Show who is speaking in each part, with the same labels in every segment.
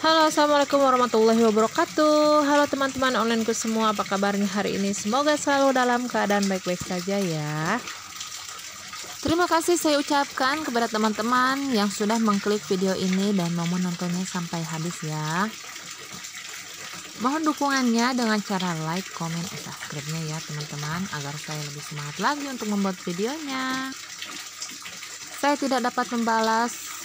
Speaker 1: Halo assalamualaikum warahmatullahi wabarakatuh. Halo teman-teman onlineku semua apa kabarnya hari ini? Semoga selalu dalam keadaan baik-baik saja ya. Terima kasih saya ucapkan kepada teman-teman yang sudah mengklik video ini dan mau menontonnya sampai habis ya. Mohon dukungannya dengan cara like, komen, dan subscribe-nya ya teman-teman Agar saya lebih semangat lagi untuk membuat videonya. Saya tidak dapat membalas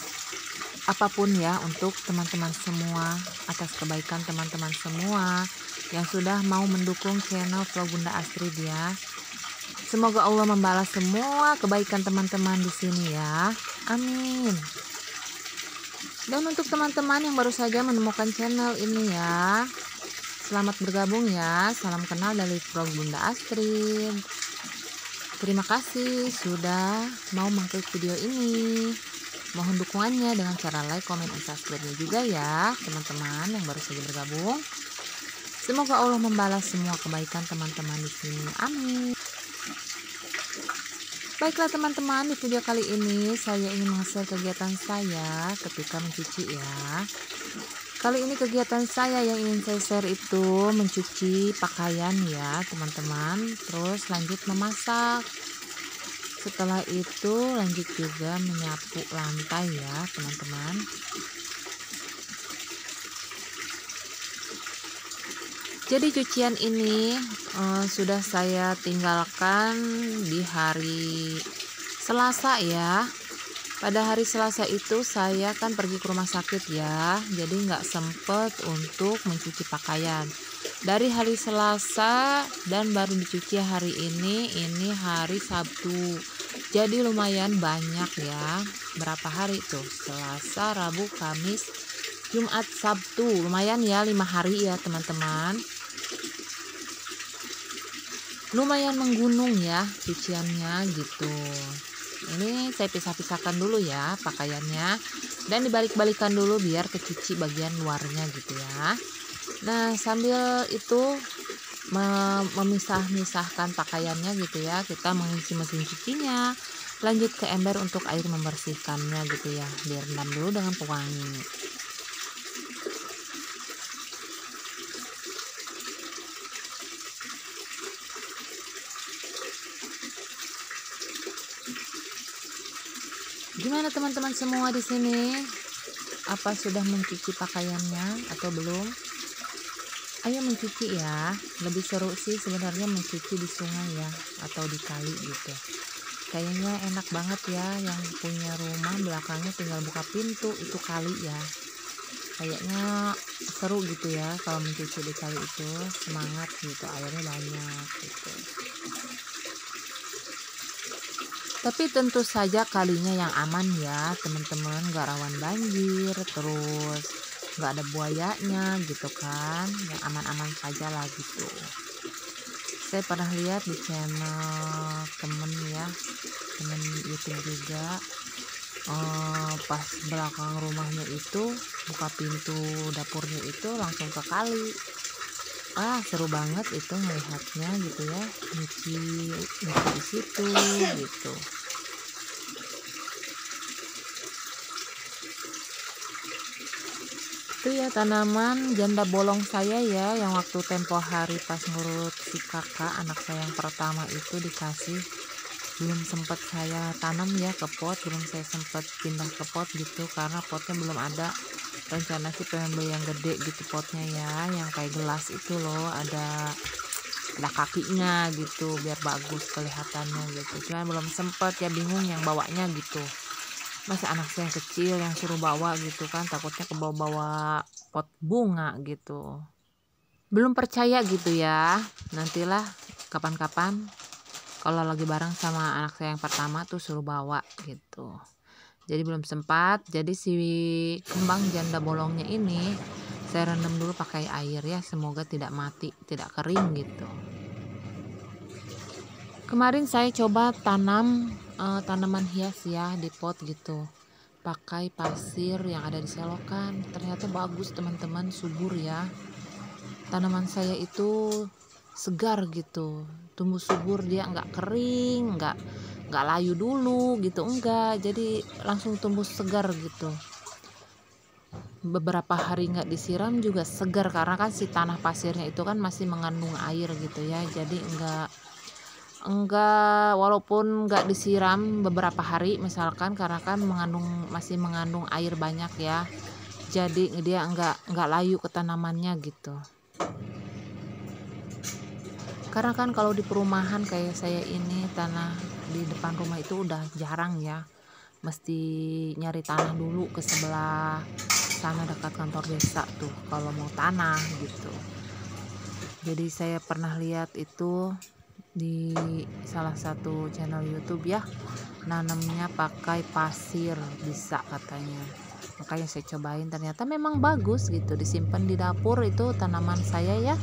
Speaker 1: apa pun ya untuk teman-teman semua atas kebaikan teman-teman semua yang sudah mau mendukung channel vlog Bunda Astrid ya. Semoga Allah membalas semua kebaikan teman-teman di sini ya. Amin. Dan untuk teman-teman yang baru saja menemukan channel ini ya, selamat bergabung ya. Salam kenal dari vlog Bunda Astrid. Terima kasih sudah mau mengklik video ini. Mohon dukungannya dengan cara like, comment, dan subscribe-nya juga ya teman-teman yang baru saja bergabung. Semoga Allah membalas semua kebaikan teman-teman di sini. Amin. Baiklah teman-teman, di video kali ini saya ingin meng kegiatan saya ketika mencuci ya. Kali ini kegiatan saya yang ingin saya share itu mencuci pakaian ya teman-teman. Terus lanjut memasak setelah itu lanjut juga menyapu lantai ya teman-teman. Jadi cucian ini uh, sudah saya tinggalkan di hari Selasa ya. Pada hari Selasa itu saya kan pergi ke rumah sakit ya. Jadi nggak sempet untuk mencuci pakaian dari hari Selasa dan baru dicuci hari ini ini hari Sabtu. Jadi lumayan banyak ya. Berapa hari tuh? Selasa Rabu Kamis Jumat Sabtu. Lumayan ya lima hari ya teman-teman. Lumayan menggunung ya cuciannya gitu. Ini saya pisah-pisahkan dulu ya pakaiannya. Dan dibalik-balikan dulu biar kecuci bagian luarnya gitu ya nah sambil itu memisah-misahkan pakaiannya gitu ya kita mengisi mesin cucinya lanjut ke ember untuk air membersihkannya gitu ya direndam dulu dengan pewangi. Gimana teman-teman semua di sini? Apa sudah mencuci pakaiannya atau belum ayo mencuci ya. Lebih seru sih sebenarnya mencuci di sungai ya atau di kali gitu. Kayaknya enak banget ya yang punya rumah belakangnya tinggal buka pintu itu kali ya. Kayaknya seru gitu ya kalau mencuci di kali itu. Semangat gitu airnya banyak gitu. Tapi tentu saja kalinya yang aman ya teman-teman. Gak rawan banjir terus nggak ada buayanya gitu kan yang aman-aman saja lah gitu. Saya pernah lihat di channel temen ya temen YouTube juga uh, pas belakang rumahnya itu buka pintu dapurnya itu langsung ke kali. Ah seru banget itu melihatnya gitu ya nyuci nyuci di situ gitu itu ya tanaman janda bolong saya ya yang waktu tempo hari pas ngurut si kakak anak saya yang pertama itu dikasih. Belum sempat saya tanam ya ke pot belum saya sempat pindah ke pot gitu karena potnya belum ada. Rencana sih pengen beli yang gede gitu potnya ya yang kayak gelas itu loh ada ada kakinya gitu biar bagus kelihatannya gitu. Cuman belum sempet ya bingung yang bawanya gitu masa anak saya yang kecil yang suruh bawa gitu kan takutnya ke bawa-bawa pot bunga gitu. Belum percaya gitu ya nantilah kapan-kapan kalau lagi bareng sama anak saya yang pertama tuh suruh bawa gitu. Jadi belum sempat jadi si kembang janda bolongnya ini saya rendam dulu pakai air ya semoga tidak mati tidak kering gitu. Kemarin saya coba tanam uh, tanaman hias ya di pot gitu. Pakai pasir yang ada di selokan. Ternyata bagus teman-teman subur ya. Tanaman saya itu segar gitu. Tumbuh subur dia nggak kering nggak nggak layu dulu gitu enggak. Jadi langsung tumbuh segar gitu. Beberapa hari nggak disiram juga segar karena kan si tanah pasirnya itu kan masih mengandung air gitu ya. Jadi enggak enggak walaupun nggak disiram beberapa hari misalkan karena kan mengandung masih mengandung air banyak ya. Jadi dia enggak enggak layu ke tanamannya gitu. Karena kan kalau di perumahan kayak saya ini tanah di depan rumah itu udah jarang ya. Mesti nyari tanah dulu ke sebelah sana dekat kantor desa tuh kalau mau tanah gitu. Jadi saya pernah lihat itu di salah satu channel YouTube ya. Nanamnya pakai pasir bisa katanya. Makanya saya cobain ternyata memang bagus gitu. Disimpan di dapur itu tanaman saya ya.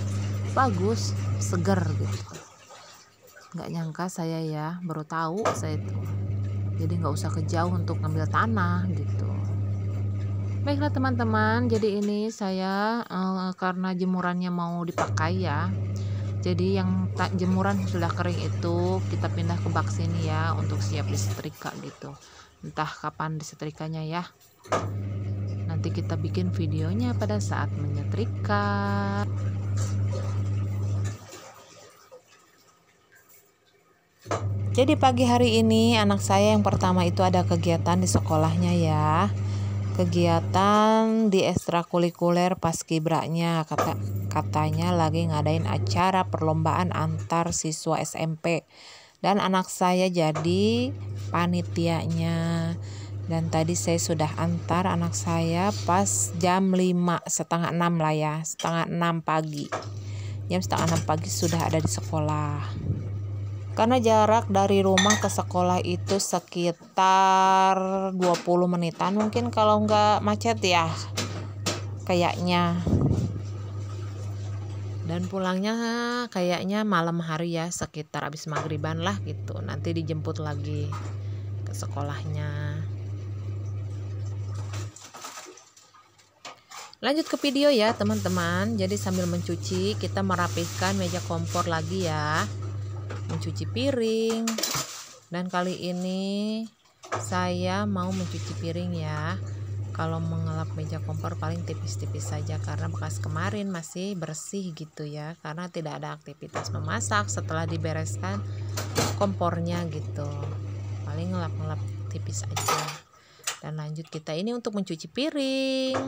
Speaker 1: Bagus seger gitu. Nggak nyangka saya ya baru tahu saya itu. Jadi nggak usah kejauh untuk ngambil tanah gitu. Baiklah teman-teman jadi ini saya uh, karena jemurannya mau dipakai ya jadi yang tak jemuran sudah kering itu kita pindah ke bak sini ya untuk siap disetrika gitu. Entah kapan disetrikanya ya. Nanti kita bikin videonya pada saat menyetrika. Jadi pagi hari ini anak saya yang pertama itu ada kegiatan di sekolahnya ya kegiatan di ekstrakurikuler paskibranya kata katanya lagi ngadain acara perlombaan antar siswa SMP dan anak saya jadi panitianya. Dan tadi saya sudah antar anak saya pas jam 5 setengah 6 lah ya setengah 6 pagi. Jam setengah 6 pagi sudah ada di sekolah karena jarak dari rumah ke sekolah itu sekitar 20 menitan mungkin kalau nggak macet ya kayaknya. Dan pulangnya kayaknya malam hari ya sekitar habis maghriban lah gitu. Nanti dijemput lagi ke sekolahnya. Lanjut ke video ya teman-teman. Jadi sambil mencuci kita merapihkan meja kompor lagi ya mencuci piring. Dan kali ini saya mau mencuci piring ya. Kalau mengelap meja kompor paling tipis-tipis saja karena bekas kemarin masih bersih gitu ya karena tidak ada aktivitas memasak setelah dibereskan kompornya gitu. Paling ngelap-ngelap tipis aja. Dan lanjut kita ini untuk mencuci piring.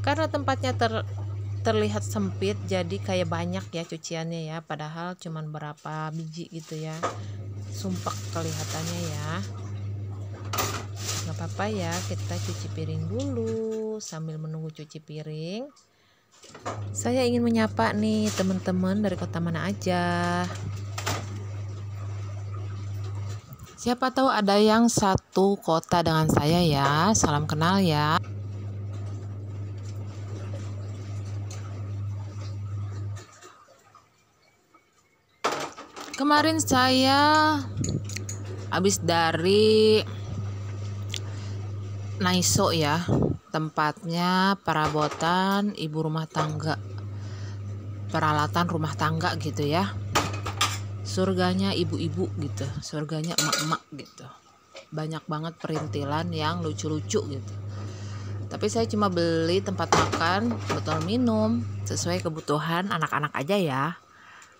Speaker 1: Karena tempatnya ter terlihat sempit jadi kayak banyak ya cuciannya ya. Padahal cuman berapa biji gitu ya. Sumpah kelihatannya ya. Nggak apa-apa ya kita cuci piring dulu. Sambil menunggu cuci piring. Saya ingin menyapa nih teman-teman dari kota mana aja. Siapa tahu ada yang satu kota dengan saya ya. Salam kenal ya kemarin saya habis dari Naiso ya tempatnya perabotan ibu rumah tangga peralatan rumah tangga gitu ya. Surganya ibu-ibu gitu surganya emak-emak gitu. Banyak banget perintilan yang lucu-lucu gitu. Tapi saya cuma beli tempat makan botol minum sesuai kebutuhan anak-anak aja ya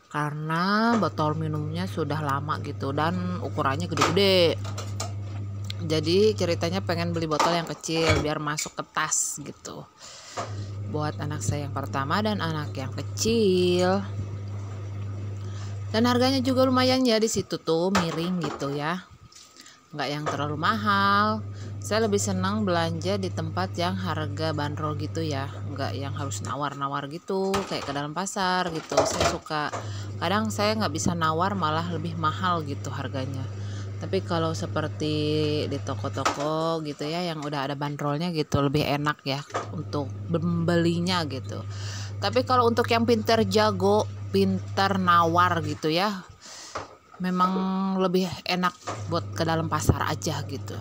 Speaker 1: karena botol minumnya sudah lama gitu dan ukurannya gede-gede. Jadi ceritanya pengen beli botol yang kecil biar masuk ke tas gitu. Buat anak saya yang pertama dan anak yang kecil. Dan harganya juga lumayan ya di situ tuh miring gitu ya nggak yang terlalu mahal. Saya lebih senang belanja di tempat yang harga bandrol gitu ya nggak yang harus nawar-nawar gitu kayak ke dalam pasar gitu. Saya suka kadang saya nggak bisa nawar malah lebih mahal gitu harganya. Tapi kalau seperti di toko-toko gitu ya yang udah ada bandrolnya gitu lebih enak ya untuk membelinya gitu. Tapi kalau untuk yang pinter jago pinter nawar gitu ya memang lebih enak buat ke dalam pasar aja gitu.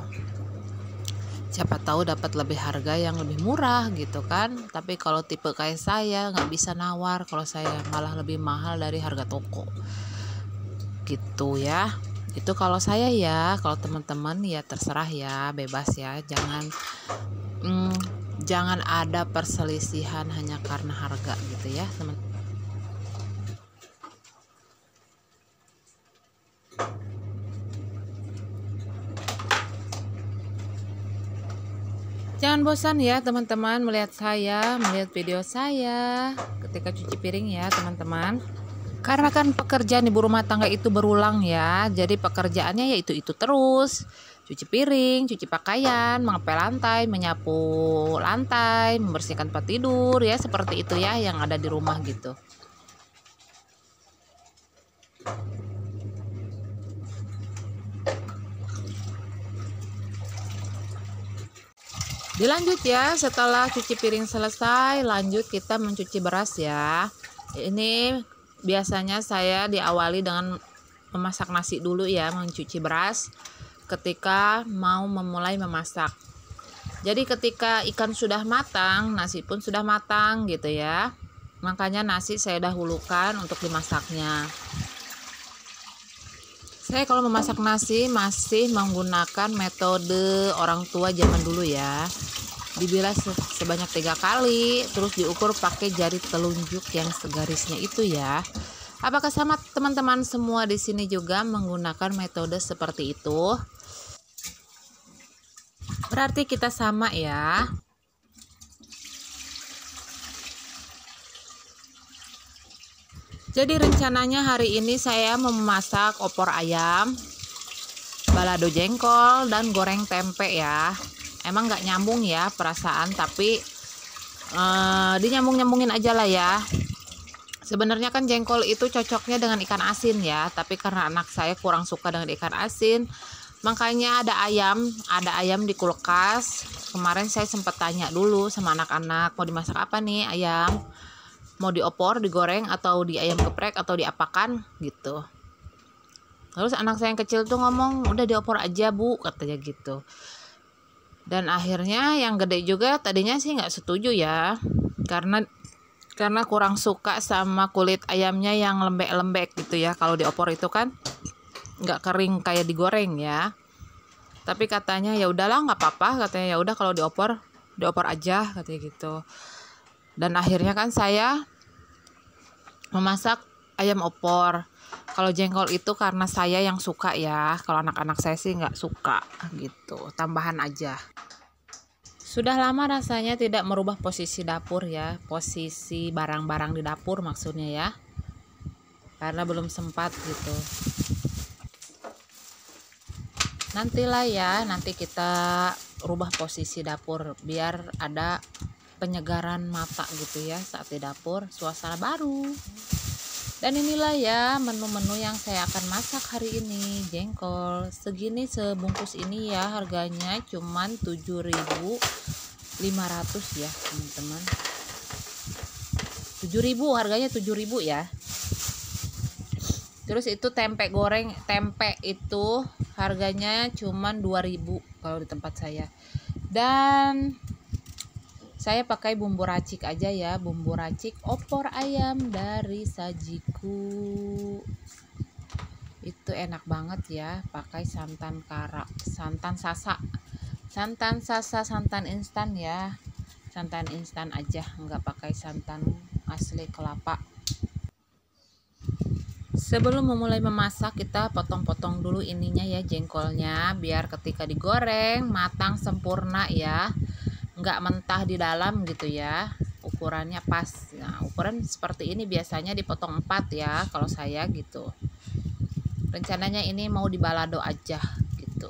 Speaker 1: Siapa tahu dapat lebih harga yang lebih murah gitu kan. Tapi kalau tipe kayak saya nggak bisa nawar. Kalau saya malah lebih mahal dari harga toko. Gitu ya. Itu kalau saya ya. Kalau teman-teman ya terserah ya. Bebas ya. Jangan mm, jangan ada perselisihan hanya karena harga gitu ya teman Jangan bosan ya teman-teman melihat saya, melihat video saya ketika cuci piring ya teman-teman. Karena kan pekerjaan ibu rumah tangga itu berulang ya, jadi pekerjaannya ya itu-itu terus. Cuci piring, cuci pakaian, mengepel lantai, menyapu lantai, membersihkan tempat tidur ya, seperti itu ya yang ada di rumah gitu. Dilanjut ya, setelah cuci piring selesai, lanjut kita mencuci beras ya. Ini biasanya saya diawali dengan memasak nasi dulu ya, mencuci beras ketika mau memulai memasak. Jadi ketika ikan sudah matang, nasi pun sudah matang gitu ya. Makanya nasi saya dahulukan untuk dimasaknya. Saya kalau memasak nasi masih menggunakan metode orang tua zaman dulu ya dibilas sebanyak tiga kali terus diukur pakai jari telunjuk yang segarisnya itu ya. Apakah sama teman-teman semua di sini juga menggunakan metode seperti itu? Berarti kita sama ya. Jadi rencananya hari ini saya memasak opor ayam balado jengkol dan goreng tempe ya emang nggak nyambung ya perasaan tapi uh, dinyambung nyambungin aja lah ya. Sebenarnya kan jengkol itu cocoknya dengan ikan asin ya tapi karena anak saya kurang suka dengan ikan asin makanya ada ayam ada ayam di kulkas. Kemarin saya sempat tanya dulu sama anak-anak mau dimasak apa nih ayam? Mau diopor digoreng atau di ayam geprek atau diapakan? Gitu. Terus anak saya yang kecil tuh ngomong udah diopor aja bu katanya gitu dan akhirnya yang gede juga tadinya sih nggak setuju ya. Karena karena kurang suka sama kulit ayamnya yang lembek-lembek gitu ya. Kalau diopor itu kan nggak kering kayak digoreng ya. Tapi katanya ya udahlah nggak apa-apa katanya. Ya udah kalau diopor diopor aja katanya gitu. Dan akhirnya kan saya memasak ayam opor kalau jengkol itu karena saya yang suka ya. Kalau anak-anak saya sih nggak suka gitu. Tambahan aja. Sudah lama rasanya tidak merubah posisi dapur ya. Posisi barang-barang di dapur maksudnya ya. Karena belum sempat gitu. Nantilah ya nanti kita rubah posisi dapur biar ada penyegaran mata gitu ya saat di dapur. Suasana baru dan inilah ya menu-menu yang saya akan masak hari ini. Jengkol segini sebungkus ini ya harganya cuman 7500 ya teman-teman. 7000 harganya 7000 ya. Terus itu tempe goreng tempe itu harganya cuman 2000 kalau di tempat saya. Dan saya pakai bumbu racik aja ya bumbu racik opor ayam dari sajiku. Itu enak banget ya pakai santan karak santan sasa. Santan sasa santan instan ya. Santan instan aja nggak pakai santan asli kelapa. Sebelum memulai memasak kita potong-potong dulu ininya ya jengkolnya biar ketika digoreng matang sempurna ya nggak mentah di dalam gitu ya ukurannya pas. Nah ukuran seperti ini biasanya dipotong empat ya kalau saya gitu. Rencananya ini mau dibalado aja gitu.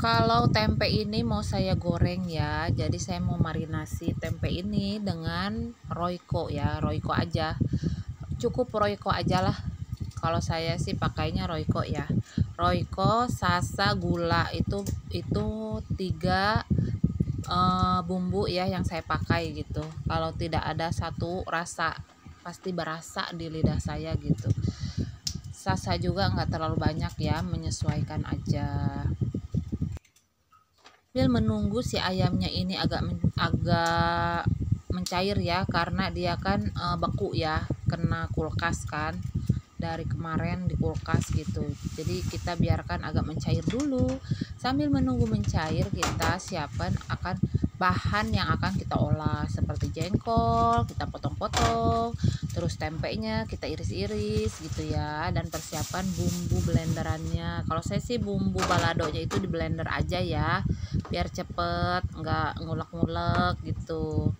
Speaker 1: Kalau tempe ini mau saya goreng ya jadi saya mau marinasi tempe ini dengan royco ya royco aja. Cukup royco aja lah. Kalau saya sih pakainya royco ya royco sasa gula. Itu itu tiga uh, bumbu ya yang saya pakai gitu. Kalau tidak ada satu rasa pasti berasa di lidah saya gitu. Sasa juga nggak terlalu banyak ya menyesuaikan aja. Bil menunggu si ayamnya ini agak agak mencair ya karena dia kan e, beku ya kena kulkas kan dari kemarin di kulkas gitu. Jadi kita biarkan agak mencair dulu. Sambil menunggu mencair kita siapkan akan bahan yang akan kita olah. Seperti jengkol kita potong-potong. Terus tempenya kita iris-iris gitu ya. Dan persiapan bumbu blenderannya. Kalau saya sih bumbu baladonya itu di blender aja ya. Biar cepet nggak ngulek-ngulek gitu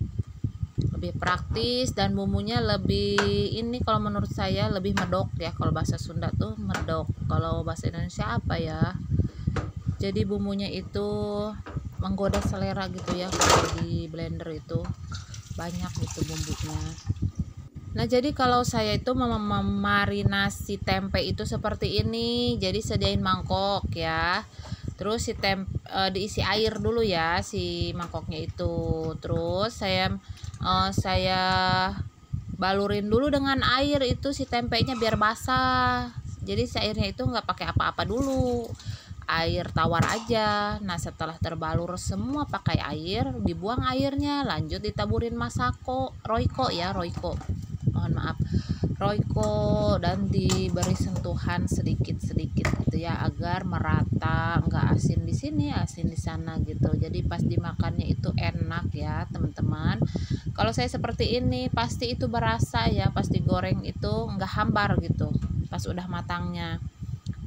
Speaker 1: lebih praktis dan bumbunya lebih ini kalau menurut saya lebih medok ya kalau bahasa Sunda tuh medok kalau bahasa Indonesia apa ya jadi bumbunya itu menggoda selera gitu ya kalau di blender itu banyak gitu bumbunya Nah, jadi kalau saya itu mem memarinasi tempe itu seperti ini. Jadi sediain mangkok ya. Terus si tempe e, diisi air dulu ya si mangkoknya itu. Terus saya uh, saya balurin dulu dengan air itu si tempenya biar basah. Jadi si airnya itu nggak pakai apa-apa dulu. Air tawar aja. Nah setelah terbalur semua pakai air dibuang airnya. Lanjut ditaburin masako roiko ya roiko mohon maaf. Royco dan diberi sentuhan sedikit-sedikit gitu ya agar merata nggak asin di sini asin di sana gitu. Jadi pas dimakannya itu enak ya teman-teman kalau saya seperti ini pasti itu berasa ya pas digoreng itu nggak hambar gitu pas udah matangnya.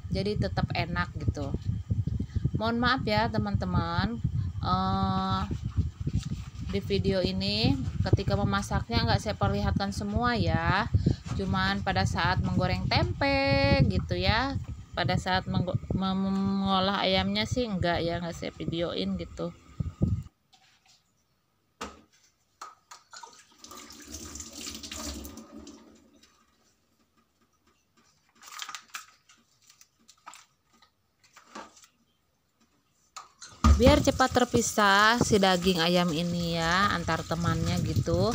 Speaker 1: Jadi tetap enak gitu. Mohon maaf ya teman-teman uh, di video ini ketika memasaknya nggak saya perlihatkan semua ya. Cuman pada saat menggoreng tempe gitu ya pada saat mengolah ayamnya sih enggak ya nggak saya videoin gitu biar cepat terpisah si daging ayam ini ya antar temannya gitu.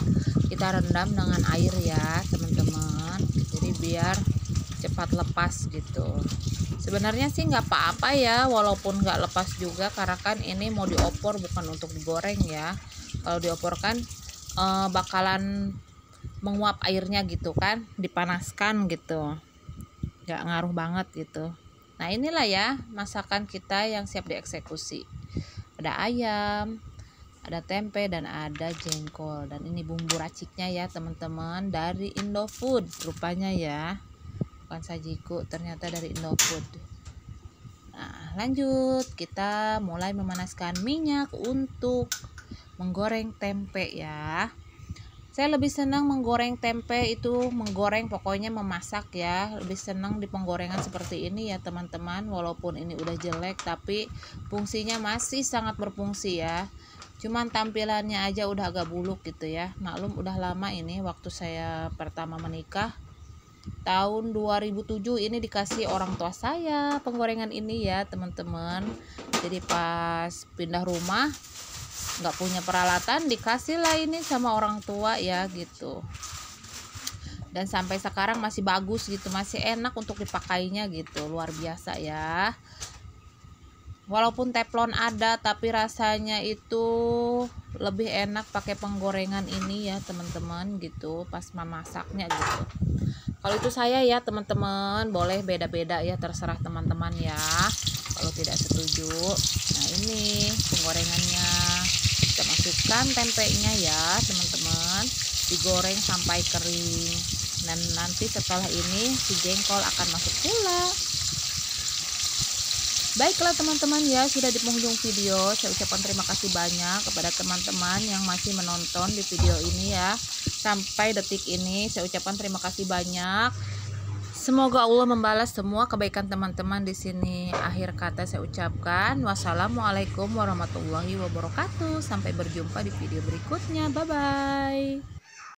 Speaker 1: Kita rendam dengan air ya teman-teman. Jadi biar cepat lepas gitu. Sebenarnya sih nggak apa-apa ya walaupun nggak lepas juga karena kan ini mau diopor bukan untuk digoreng ya. Kalau dioporkan eh, bakalan menguap airnya gitu kan dipanaskan gitu. Nggak ngaruh banget gitu. Nah inilah ya masakan kita yang siap dieksekusi ada ayam ada tempe dan ada jengkol. Dan ini bumbu raciknya ya teman-teman dari Indofood. Rupanya ya bukan sajiku ternyata dari Indofood. Nah lanjut. Kita mulai memanaskan minyak untuk menggoreng tempe ya saya lebih senang menggoreng tempe itu menggoreng pokoknya memasak ya. Lebih senang di penggorengan seperti ini ya teman-teman. Walaupun ini udah jelek tapi fungsinya masih sangat berfungsi ya. Cuman tampilannya aja udah agak buluk gitu ya. Maklum udah lama ini waktu saya pertama menikah. Tahun 2007 ini dikasih orang tua saya penggorengan ini ya teman-teman. Jadi pas pindah rumah nggak punya peralatan dikasih lah ini sama orang tua ya gitu. Dan sampai sekarang masih bagus gitu masih enak untuk dipakainya gitu luar biasa ya. Walaupun teflon ada tapi rasanya itu lebih enak pakai penggorengan ini ya teman-teman gitu pas memasaknya gitu. Kalau itu saya ya teman-teman boleh beda-beda ya terserah teman-teman ya kalau tidak setuju. Nah ini penggorengannya. Kita masukkan tempenya ya teman-teman. Digoreng sampai kering. Dan nanti setelah ini si jengkol akan masuk pula. Baiklah teman-teman ya sudah di penghujung video. Saya ucapkan terima kasih banyak kepada teman-teman yang masih menonton di video ini ya. Sampai detik ini saya ucapkan terima kasih banyak Semoga Allah membalas semua kebaikan teman-teman di sini. Akhir kata saya ucapkan wassalamualaikum warahmatullahi wabarakatuh. Sampai berjumpa di video berikutnya. Bye bye.